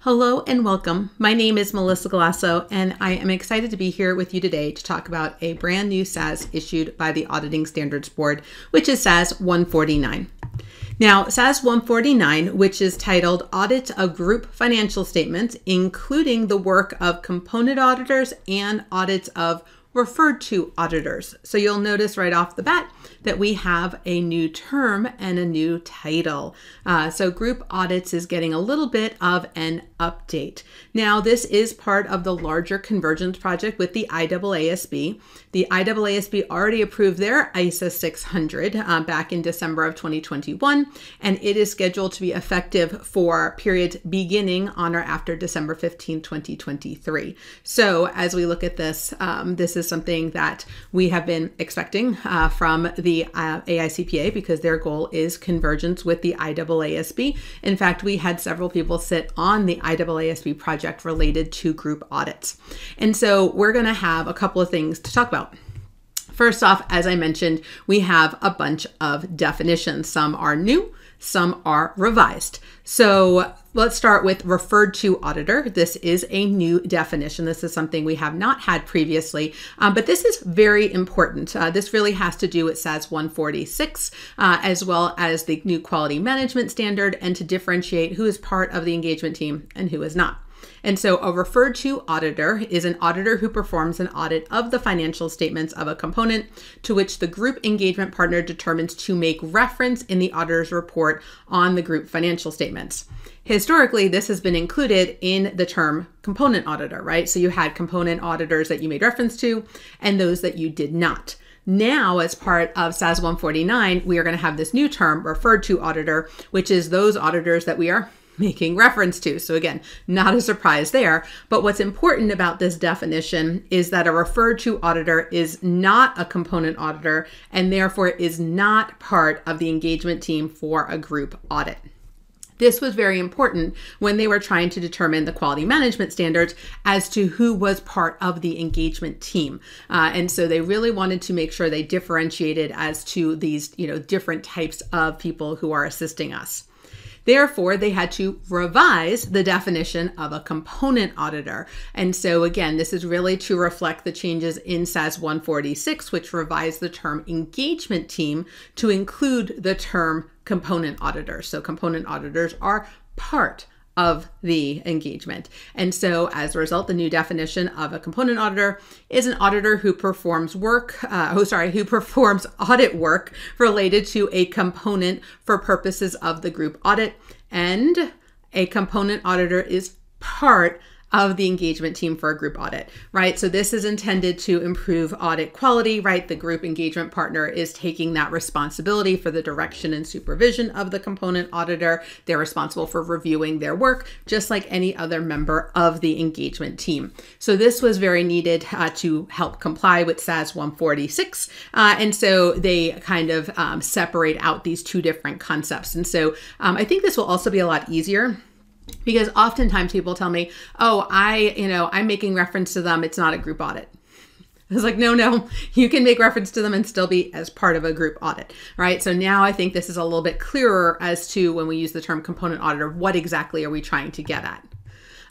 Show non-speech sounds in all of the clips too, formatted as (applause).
Hello and welcome. My name is Melissa Galasso, and I am excited to be here with you today to talk about a brand new SAS issued by the Auditing Standards Board, which is SAS 149. Now, SAS 149, which is titled Audit of Group Financial Statements, including the work of component auditors and audits of referred to auditors. So you'll notice right off the bat that we have a new term and a new title. Uh, so group audits is getting a little bit of an update. Now, this is part of the larger convergence project with the IAASB. The IAASB already approved their ISA 600 uh, back in December of 2021, and it is scheduled to be effective for periods beginning on or after December 15, 2023. So as we look at this, um, this is is something that we have been expecting uh, from the uh, AICPA because their goal is convergence with the IAASB. In fact, we had several people sit on the IAASB project related to group audits. And so we're going to have a couple of things to talk about. First off, as I mentioned, we have a bunch of definitions. Some are new, some are revised. So let's start with referred to auditor. This is a new definition. This is something we have not had previously, um, but this is very important. Uh, this really has to do with SAS 146, uh, as well as the new quality management standard, and to differentiate who is part of the engagement team and who is not. And so a referred to auditor is an auditor who performs an audit of the financial statements of a component to which the group engagement partner determines to make reference in the auditor's report on the group financial statements. Historically, this has been included in the term component auditor, right? So you had component auditors that you made reference to and those that you did not. Now, as part of SAS 149, we are going to have this new term, referred to auditor, which is those auditors that we are making reference to. So, again, not a surprise there. But what's important about this definition is that a referred to auditor is not a component auditor and therefore is not part of the engagement team for a group audit. This was very important when they were trying to determine the quality management standards as to who was part of the engagement team. Uh, and so they really wanted to make sure they differentiated as to these, you know, different types of people who are assisting us. Therefore, they had to revise the definition of a component auditor. And so, again, this is really to reflect the changes in SAS 146, which revised the term engagement team to include the term component auditor. So, component auditors are part of the engagement. And so, as a result, the new definition of a component auditor is an auditor who performs work, uh, oh, sorry, who performs audit work related to a component for purposes of the group audit. And a component auditor is part of the engagement team for a group audit, right? So this is intended to improve audit quality, right? The group engagement partner is taking that responsibility for the direction and supervision of the component auditor. They're responsible for reviewing their work, just like any other member of the engagement team. So this was very needed uh, to help comply with SAS 146. Uh, and so they kind of um, separate out these two different concepts. And so um, I think this will also be a lot easier because oftentimes people tell me, "Oh, I, you know, I'm making reference to them. It's not a group audit." (laughs) I was like, no, no, (laughs) you can make reference to them and still be as part of a group audit, right? So now I think this is a little bit clearer as to when we use the term component auditor, what exactly are we trying to get at?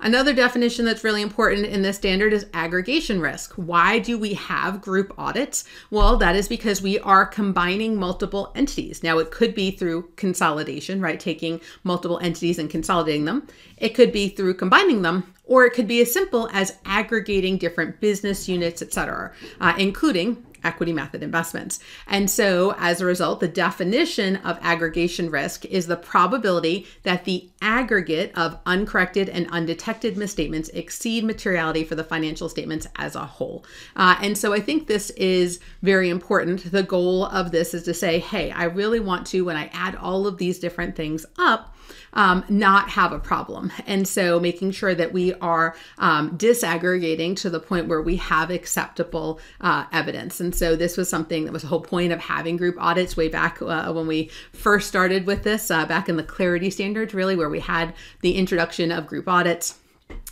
Another definition that's really important in this standard is aggregation risk. Why do we have group audits? Well, that is because we are combining multiple entities. Now, it could be through consolidation, right? Taking multiple entities and consolidating them. It could be through combining them, or it could be as simple as aggregating different business units, et cetera, uh, including equity method investments. And so, as a result, the definition of aggregation risk is the probability that the aggregate of uncorrected and undetected misstatements exceed materiality for the financial statements as a whole. Uh, and so, I think this is very important. The goal of this is to say, hey, I really want to, when I add all of these different things up, um, not have a problem. And so making sure that we are um, disaggregating to the point where we have acceptable uh, evidence. And so this was something that was the whole point of having group audits way back uh, when we first started with this, uh, back in the clarity standards, really, where we had the introduction of group audits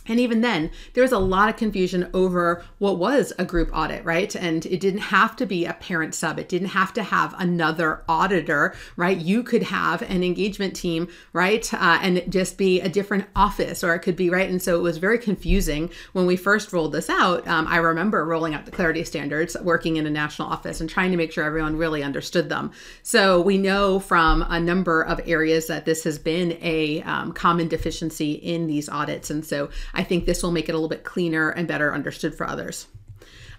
And even then, there was a lot of confusion over what was a group audit, right? And it didn't have to be a parent sub. It didn't have to have another auditor, right? You could have an engagement team, right? Uh, and just be a different office, or it could be, right? And so it was very confusing when we first rolled this out. Um, I remember rolling out the clarity standards, working in a national office and trying to make sure everyone really understood them. So we know from a number of areas that this has been a um, common deficiency in these audits. And so I think this will make it a little bit cleaner and better understood for others.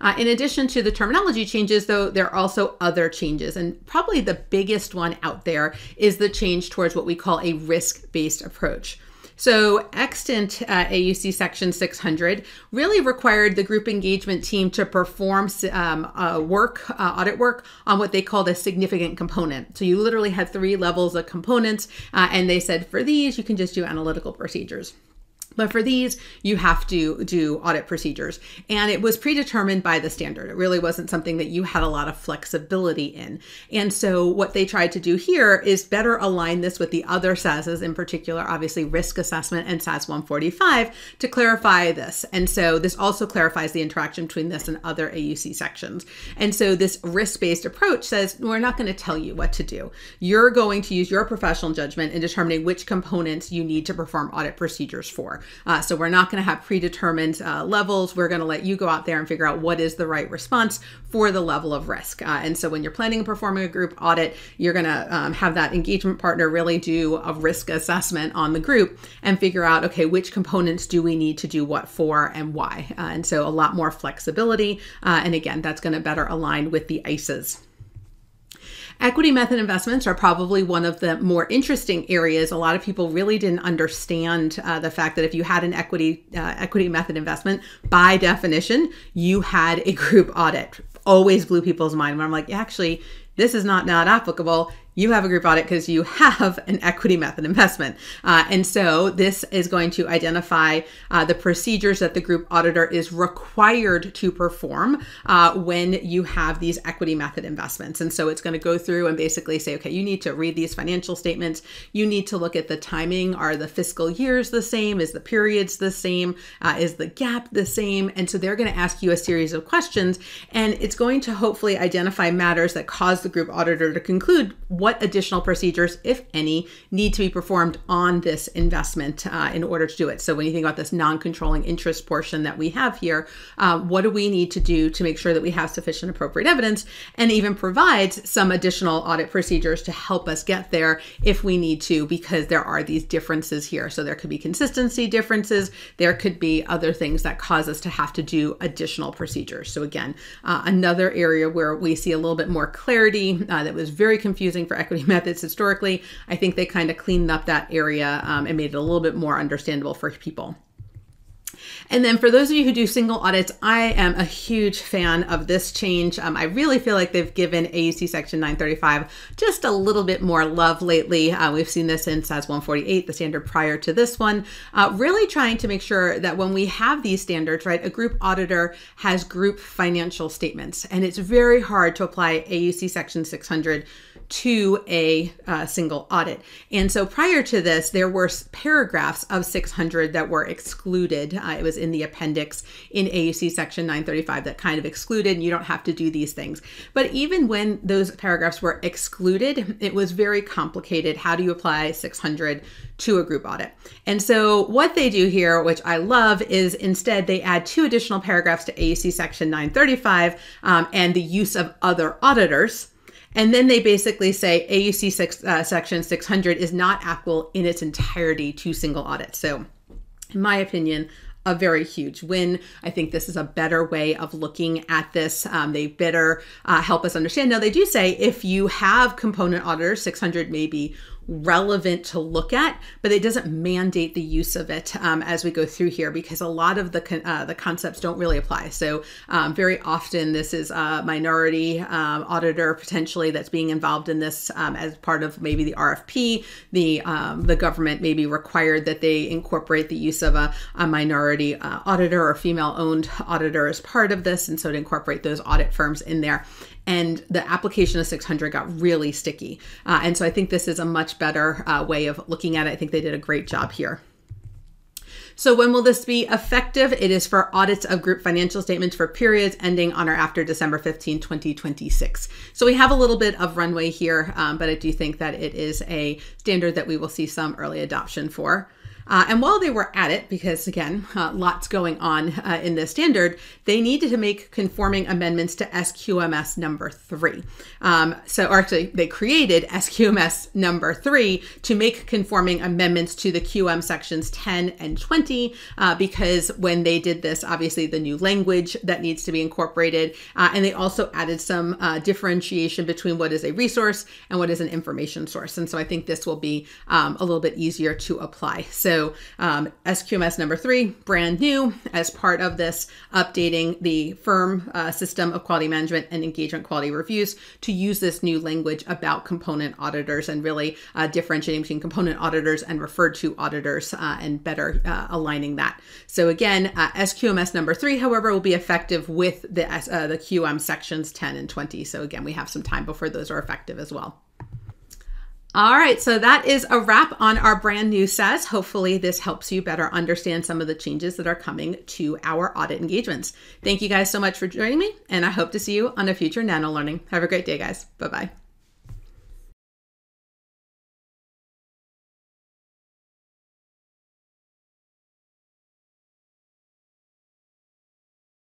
Uh, in addition to the terminology changes, though, there are also other changes. And probably the biggest one out there is the change towards what we call a risk based approach. So, extant uh, AUC Section 600 really required the group engagement team to perform um, uh, work, uh, audit work on what they called a significant component. So, you literally had three levels of components, uh, and they said for these, you can just do analytical procedures. But for these, you have to do audit procedures. And it was predetermined by the standard. It really wasn't something that you had a lot of flexibility in. And so, what they tried to do here is better align this with the other SASs, in particular, obviously, risk assessment and SAS 145, to clarify this. And so, this also clarifies the interaction between this and other AUC sections. And so, this risk based approach says, we're not going to tell you what to do. You're going to use your professional judgment in determining which components you need to perform audit procedures for. Uh, so we're not going to have predetermined uh, levels. We're going to let you go out there and figure out what is the right response for the level of risk. Uh, and so when you're planning and performing a group audit, you're going to um, have that engagement partner really do a risk assessment on the group and figure out, okay, which components do we need to do what for and why. Uh, and so a lot more flexibility. Uh, and again, that's going to better align with the ISAs. Equity method investments are probably one of the more interesting areas. A lot of people really didn't understand uh, the fact that if you had an equity uh, equity method investment, by definition, you had a group audit. Always blew people's mind when I'm like, actually, this is not not applicable you have a group audit because you have an equity method investment. Uh, and so this is going to identify uh, the procedures that the group auditor is required to perform uh, when you have these equity method investments. And so it's going to go through and basically say, okay, you need to read these financial statements. You need to look at the timing. Are the fiscal years the same? Is the periods the same? Uh, is the gap the same? And so they're going to ask you a series of questions and it's going to hopefully identify matters that cause the group auditor to conclude what additional procedures, if any, need to be performed on this investment uh, in order to do it. So when you think about this non-controlling interest portion that we have here, uh, what do we need to do to make sure that we have sufficient appropriate evidence and even provides some additional audit procedures to help us get there if we need to, because there are these differences here. So there could be consistency differences. There could be other things that cause us to have to do additional procedures. So again, uh, another area where we see a little bit more clarity uh, that was very confusing for for equity (laughs) methods historically. I think they kind of cleaned up that area um, and made it a little bit more understandable for people. And then for those of you who do single audits, I am a huge fan of this change. Um, I really feel like they've given AUC Section 935 just a little bit more love lately. Uh, we've seen this in SAS 148, the standard prior to this one, uh, really trying to make sure that when we have these standards, right, a group auditor has group financial statements. And it's very hard to apply AUC Section 600 to a uh, single audit. And so prior to this, there were paragraphs of 600 that were excluded. Uh, it was in the appendix in AUC section 935 that kind of excluded, you don't have to do these things. But even when those paragraphs were excluded, it was very complicated. How do you apply 600 to a group audit? And so what they do here, which I love, is instead they add two additional paragraphs to AUC section 935 um, and the use of other auditors and then they basically say AUC six, uh, section 600 is not applicable in its entirety to single audits. So, in my opinion, a very huge win. I think this is a better way of looking at this. Um, they better uh, help us understand. Now, they do say if you have component auditors, 600 may be relevant to look at, but it doesn't mandate the use of it um, as we go through here because a lot of the con- uh, the concepts don't really apply. So um, very often this is a minority um, auditor potentially that's being involved in this um, as part of maybe the RFP. The um, the government may be required that they incorporate the use of a, a minority uh, auditor or female owned auditor as part of this, and so to incorporate those audit firms in there and the application of 600 got really sticky. Uh, and so I think this is a much better uh, way of looking at it. I think they did a great job here. So, when will this be effective? It is for audits of group financial statements for periods ending on or after December 15, 2026. So, we have a little bit of runway here, um, but I do think that it is a standard that we will see some early adoption for. Uh, and while they were at it, because again, uh, lots going on uh, in the standard, they needed to make conforming amendments to SQMS number three. Um, so, or actually, they created SQMS number three to make conforming amendments to the QM sections 10 and 20, uh, because when they did this, obviously the new language that needs to be incorporated, uh, and they also added some uh, differentiation between what is a resource and what is an information source. And so, I think this will be um, a little bit easier to apply. So, so um, SQMS number three, brand new as part of this, updating the firm uh, system of quality management and engagement quality reviews to use this new language about component auditors and really uh, differentiating between component auditors and referred to auditors uh, and better uh, aligning that. So again, uh, SQMS number three, however, will be effective with the, uh, the QM sections 10 and 20. So again, we have some time before those are effective as well. All right, so that is a wrap on our brand new SAS. Hopefully, this helps you better understand some of the changes that are coming to our audit engagements. Thank you guys so much for joining me, and I hope to see you on a future Nano Learning. Have a great day, guys. Bye bye.